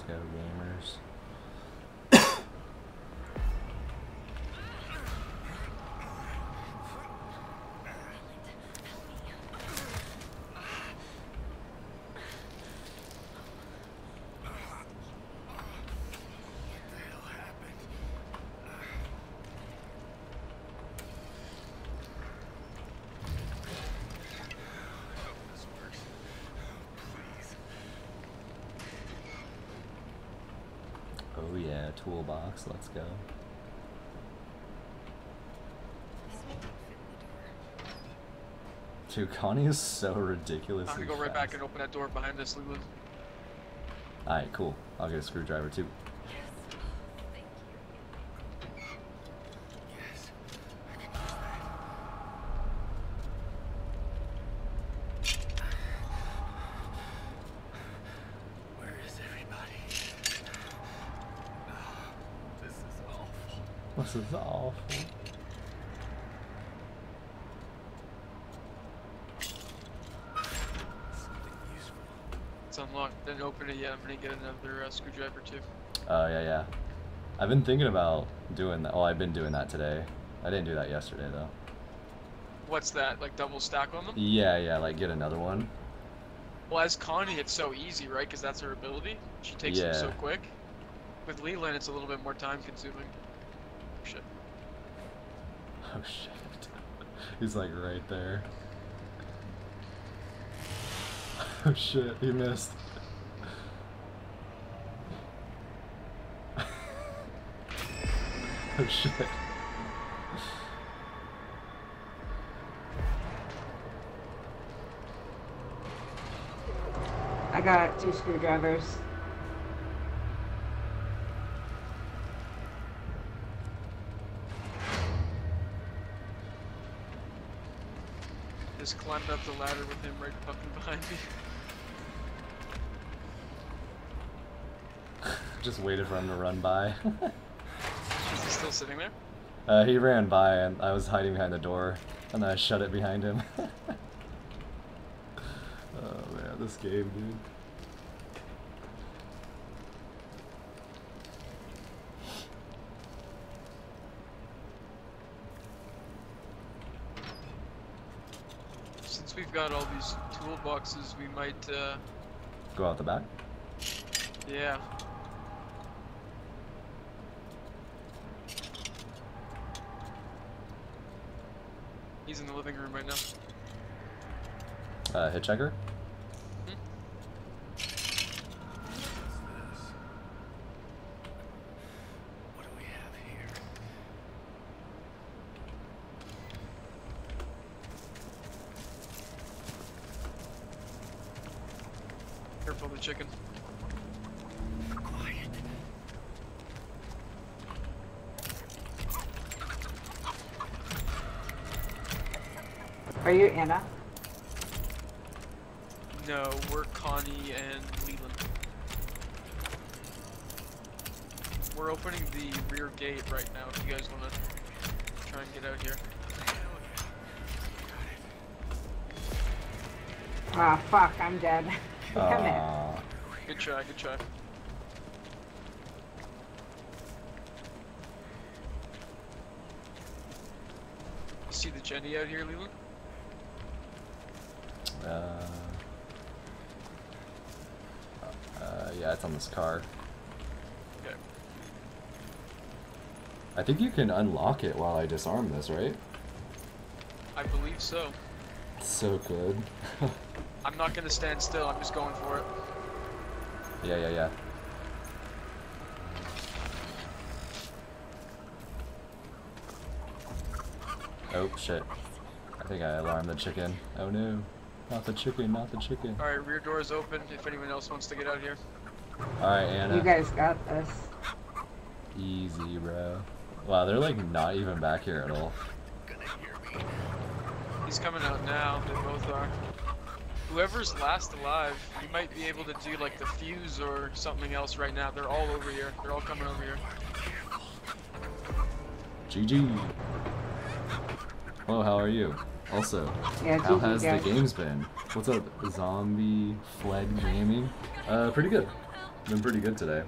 Let's go, gamers. Oh yeah, toolbox. Let's go. Dude, Connie is so ridiculously I'm gonna go right back and open that door behind us, Leland. Alright, cool. I'll get a screwdriver too. Where is everybody? Oh, this is awful. This is awful. Something useful. It's unlocked. Didn't open it yet. I'm gonna get another uh, screwdriver too. Oh yeah, yeah. I've been thinking about doing that. Oh, I've been doing that today. I didn't do that yesterday though. What's that? Like double stack on them? Yeah, yeah. Like get another one. Well, as Connie, it's so easy, right? Because that's her ability. She takes them so quick. With Leland, it's a little bit more time consuming. Shit. Oh shit. He's like right there. Oh shit, he missed. oh shit. I got two screwdrivers. Just climbed up the ladder with him right fucking behind me. Just waited for him to run by. Is he still sitting there? uh, he ran by and I was hiding behind the door and I shut it behind him. oh man, this game, dude. We've got all these toolboxes, we might, uh, Go out the back. yeah. He's in the living room right now. Uh, hitchhiker. Hmm? What's this? What do we have here? Careful of the chicken. Quiet. Are you Ana? No, we're Connie and Leland. We're opening the rear gate right now if you guys want to try and get out here. Ah, fuck, I'm dead. Come in. Aw. Good try, good try. You see the Jenny out here, Leland? Uh, uh, yeah, it's on this car. Okay. I think you can unlock it while I disarm this, right? I believe so. It's so good. I'm not gonna stand still, I'm just going for it. yeah, yeah, yeah. Oh shit. I think I alarmed the chicken. Oh no. Not the chicken, not the chicken. Alright, rear door is open if anyone else wants to get out here. Alright, Ana. You guys got this. Easy, bro. Wow, they're like not even back here at all. Gonna hear me. He's coming out now, they both are. Whoever's last alive, you might be able to do like the fuse or something else right now. They're all over here. They're all coming over here. GG. Hello, how are you? Also, Yeah, how GG, has guys. the games been? What's up, Zombie Fled Gaming? Uh, pretty good. Been pretty good today.